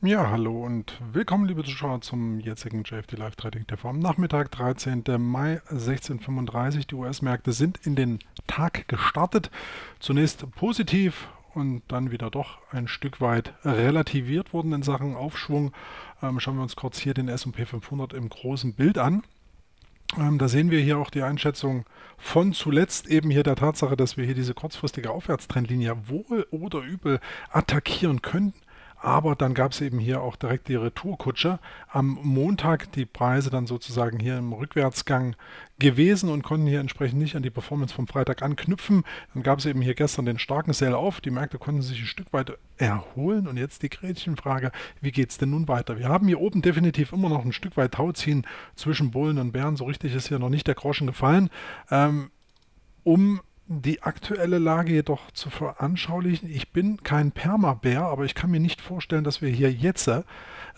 Ja, hallo und willkommen, liebe Zuschauer, zum jetzigen JFD Live Trading TV. Am Nachmittag, 13. Mai 1635. Die US-Märkte sind in den Tag gestartet. Zunächst positiv und dann wieder doch ein Stück weit relativiert worden in Sachen Aufschwung. Ähm, schauen wir uns kurz hier den S&P 500 im großen Bild an. Ähm, da sehen wir hier auch die Einschätzung von zuletzt eben hier der Tatsache, dass wir hier diese kurzfristige Aufwärtstrendlinie wohl oder übel attackieren können aber dann gab es eben hier auch direkt die Retourkutsche. Am Montag die Preise dann sozusagen hier im Rückwärtsgang gewesen und konnten hier entsprechend nicht an die Performance vom Freitag anknüpfen. Dann gab es eben hier gestern den starken Sell auf. Die Märkte konnten sich ein Stück weit erholen. Und jetzt die Gretchenfrage, wie geht es denn nun weiter? Wir haben hier oben definitiv immer noch ein Stück weit Tauziehen zwischen Bullen und Bären. So richtig ist hier noch nicht der Groschen gefallen. Ähm, um die aktuelle Lage jedoch zu veranschaulichen. Ich bin kein Permabär, aber ich kann mir nicht vorstellen, dass wir hier jetzt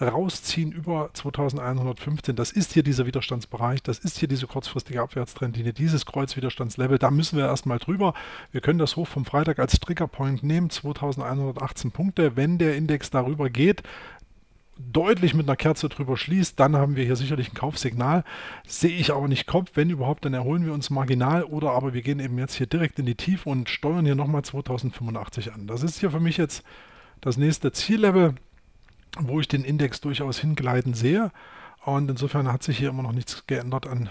rausziehen über 2115. Das ist hier dieser Widerstandsbereich, das ist hier diese kurzfristige Abwärtstrendlinie, dieses Kreuzwiderstandslevel. Da müssen wir erstmal drüber. Wir können das hoch vom Freitag als Triggerpoint nehmen, 2118 Punkte. Wenn der Index darüber geht, deutlich mit einer Kerze drüber schließt, dann haben wir hier sicherlich ein Kaufsignal. Sehe ich aber nicht Kopf. Wenn überhaupt, dann erholen wir uns marginal oder aber wir gehen eben jetzt hier direkt in die Tiefe und steuern hier nochmal 2085 an. Das ist hier für mich jetzt das nächste Ziellevel, wo ich den Index durchaus hingleiten sehe. Und insofern hat sich hier immer noch nichts geändert an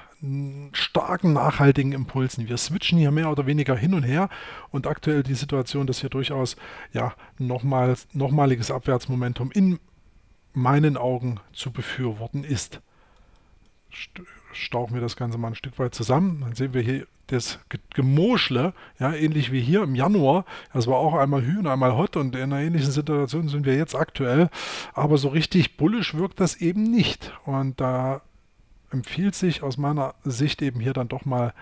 starken, nachhaltigen Impulsen. Wir switchen hier mehr oder weniger hin und her und aktuell die Situation, dass hier durchaus ja nochmal, nochmaliges Abwärtsmomentum in meinen Augen zu befürworten ist. Stauchen wir das Ganze mal ein Stück weit zusammen. Dann sehen wir hier das Gemoschle, ja, ähnlich wie hier im Januar. Das war auch einmal Hü und einmal Hot und in einer ähnlichen Situation sind wir jetzt aktuell. Aber so richtig bullisch wirkt das eben nicht. Und da empfiehlt sich aus meiner Sicht eben hier dann doch mal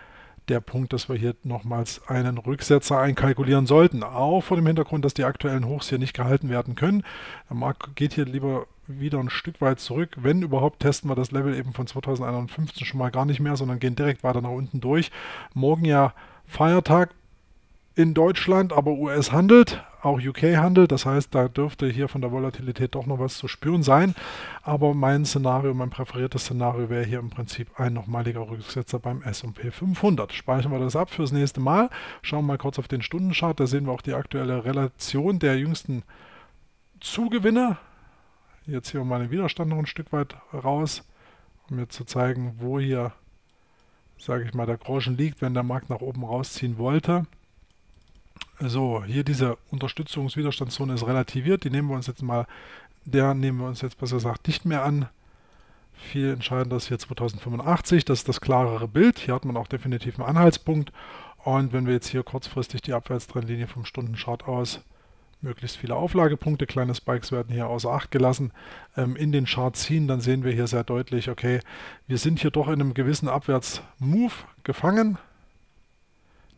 der Punkt, dass wir hier nochmals einen Rücksetzer einkalkulieren sollten. Auch vor dem Hintergrund, dass die aktuellen Hochs hier nicht gehalten werden können. Der Markt geht hier lieber wieder ein Stück weit zurück. Wenn überhaupt, testen wir das Level eben von 2015 schon mal gar nicht mehr, sondern gehen direkt weiter nach unten durch. Morgen ja Feiertag in Deutschland, aber US handelt, auch UK handelt. Das heißt, da dürfte hier von der Volatilität doch noch was zu spüren sein. Aber mein Szenario, mein präferiertes Szenario wäre hier im Prinzip ein nochmaliger Rücksetzer beim S&P 500. Speichern wir das ab fürs nächste Mal. Schauen wir mal kurz auf den Stundenchart. Da sehen wir auch die aktuelle Relation der jüngsten Zugewinne. Jetzt hier mal den Widerstand noch ein Stück weit raus, um mir zu zeigen, wo hier, sage ich mal, der Groschen liegt, wenn der Markt nach oben rausziehen wollte. So, hier diese Unterstützungswiderstandszone ist relativiert. Die nehmen wir uns jetzt mal, der nehmen wir uns jetzt besser gesagt nicht mehr an. Viel entscheidender ist hier 2085, das ist das klarere Bild. Hier hat man auch definitiv einen Anhaltspunkt. Und wenn wir jetzt hier kurzfristig die Abwärtstrendlinie vom Stundenchart aus möglichst viele Auflagepunkte, kleine Spikes werden hier außer Acht gelassen, ähm, in den Chart ziehen, dann sehen wir hier sehr deutlich, okay, wir sind hier doch in einem gewissen Abwärtsmove gefangen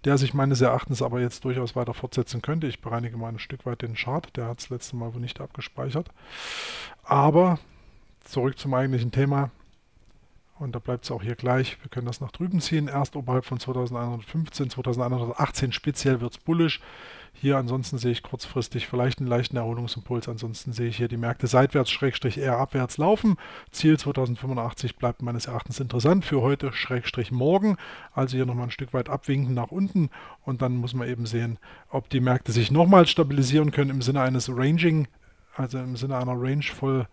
der sich meines Erachtens aber jetzt durchaus weiter fortsetzen könnte. Ich bereinige mal ein Stück weit den Chart, der hat das letzte Mal wohl nicht abgespeichert. Aber zurück zum eigentlichen Thema. Und da bleibt es auch hier gleich. Wir können das nach drüben ziehen. Erst oberhalb von 2115, 2118 speziell wird es bullisch. Hier ansonsten sehe ich kurzfristig vielleicht einen leichten Erholungsimpuls. Ansonsten sehe ich hier die Märkte seitwärts, Schrägstrich eher abwärts laufen. Ziel 2085 bleibt meines Erachtens interessant für heute, Schrägstrich morgen. Also hier nochmal ein Stück weit abwinken nach unten. Und dann muss man eben sehen, ob die Märkte sich nochmal stabilisieren können im Sinne eines Ranging, also im Sinne einer Range voll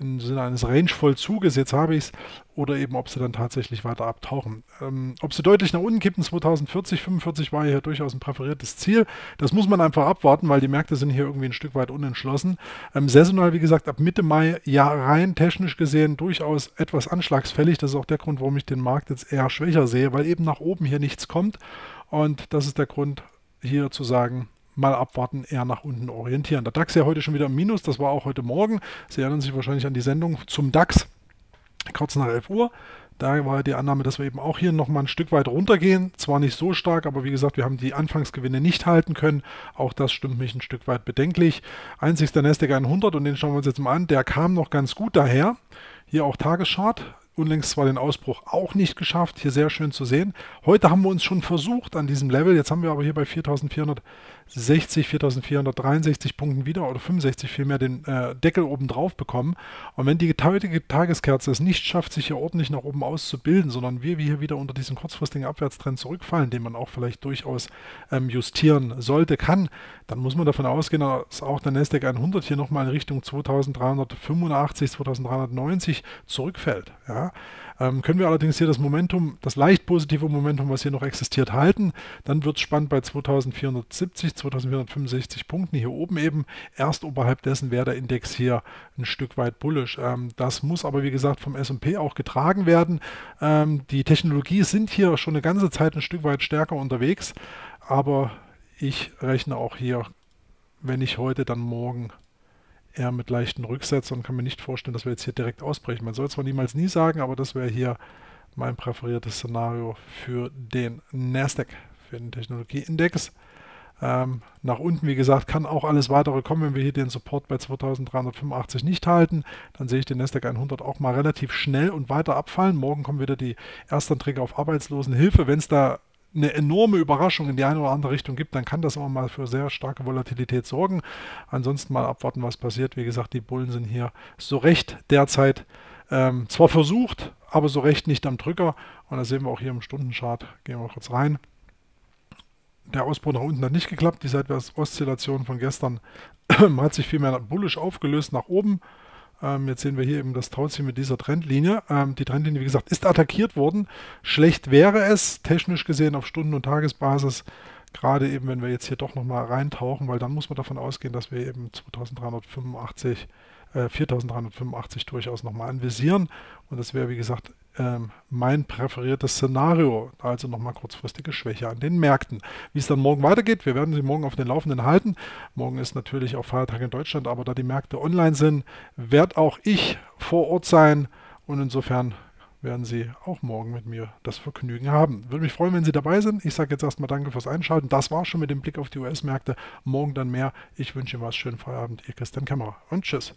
im Sinne eines Range-Vollzuges, jetzt habe ich es, oder eben ob sie dann tatsächlich weiter abtauchen. Ähm, ob sie deutlich nach unten kippen, 2040, 45 war hier durchaus ein präferiertes Ziel. Das muss man einfach abwarten, weil die Märkte sind hier irgendwie ein Stück weit unentschlossen. Ähm, saisonal, wie gesagt, ab Mitte Mai, ja rein technisch gesehen durchaus etwas anschlagsfällig. Das ist auch der Grund, warum ich den Markt jetzt eher schwächer sehe, weil eben nach oben hier nichts kommt. Und das ist der Grund, hier zu sagen, mal abwarten, eher nach unten orientieren. Der DAX ja heute schon wieder im Minus, das war auch heute Morgen. Sie erinnern sich wahrscheinlich an die Sendung zum DAX, kurz nach 11 Uhr. Da war die Annahme, dass wir eben auch hier nochmal ein Stück weit runtergehen. Zwar nicht so stark, aber wie gesagt, wir haben die Anfangsgewinne nicht halten können. Auch das stimmt mich ein Stück weit bedenklich. Einzig der Nasdaq 100 und den schauen wir uns jetzt mal an. Der kam noch ganz gut daher. Hier auch Tageschart. Unlängst zwar den Ausbruch auch nicht geschafft, hier sehr schön zu sehen. Heute haben wir uns schon versucht an diesem Level, jetzt haben wir aber hier bei 4460, 4463 Punkten wieder oder 65 vielmehr den äh, Deckel oben drauf bekommen. Und wenn die heutige Tageskerze es nicht schafft, sich hier ordentlich nach oben auszubilden, sondern wir hier wieder unter diesen kurzfristigen Abwärtstrend zurückfallen, den man auch vielleicht durchaus ähm, justieren sollte, kann, dann muss man davon ausgehen, dass auch der Nasdaq 100 hier nochmal in Richtung 2385, 2390 zurückfällt. Ja. Ähm, können wir allerdings hier das Momentum, das leicht positive Momentum, was hier noch existiert, halten, dann wird es spannend bei 2470, 2465 Punkten hier oben eben. Erst oberhalb dessen wäre der Index hier ein Stück weit bullisch. Ähm, das muss aber, wie gesagt, vom S&P auch getragen werden. Ähm, die Technologie sind hier schon eine ganze Zeit ein Stück weit stärker unterwegs, aber ich rechne auch hier, wenn ich heute, dann morgen eher mit leichten Rücksetzern. Kann mir nicht vorstellen, dass wir jetzt hier direkt ausbrechen. Man soll zwar niemals nie sagen, aber das wäre hier mein präferiertes Szenario für den Nasdaq, für den Technologieindex. Ähm, nach unten, wie gesagt, kann auch alles weitere kommen. Wenn wir hier den Support bei 2385 nicht halten, dann sehe ich den Nasdaq 100 auch mal relativ schnell und weiter abfallen. Morgen kommen wieder die Erstanträge auf Arbeitslosenhilfe. Wenn es da eine enorme Überraschung in die eine oder andere Richtung gibt, dann kann das auch mal für sehr starke Volatilität sorgen. Ansonsten mal abwarten, was passiert. Wie gesagt, die Bullen sind hier so recht derzeit ähm, zwar versucht, aber so recht nicht am Drücker. Und da sehen wir auch hier im Stundenchart. Gehen wir kurz rein. Der Ausbruch nach unten hat nicht geklappt. Die Seitwärts-Oszillation von gestern hat sich vielmehr bullisch aufgelöst nach oben. Ähm, jetzt sehen wir hier eben das Tauziehen mit dieser Trendlinie. Ähm, die Trendlinie, wie gesagt, ist attackiert worden. Schlecht wäre es, technisch gesehen auf Stunden- und Tagesbasis, gerade eben, wenn wir jetzt hier doch nochmal reintauchen, weil dann muss man davon ausgehen, dass wir eben 2385 4385 äh, durchaus nochmal anvisieren. Und das wäre, wie gesagt, ähm, mein präferiertes Szenario. Also nochmal kurzfristige Schwäche an den Märkten. Wie es dann morgen weitergeht, wir werden Sie morgen auf den Laufenden halten. Morgen ist natürlich auch Feiertag in Deutschland, aber da die Märkte online sind, werde auch ich vor Ort sein. Und insofern werden Sie auch morgen mit mir das Vergnügen haben. Würde mich freuen, wenn Sie dabei sind. Ich sage jetzt erstmal Danke fürs Einschalten. Das war schon mit dem Blick auf die US-Märkte. Morgen dann mehr. Ich wünsche Ihnen was. Schönen Feierabend. Ihr Christian Kämmerer und tschüss.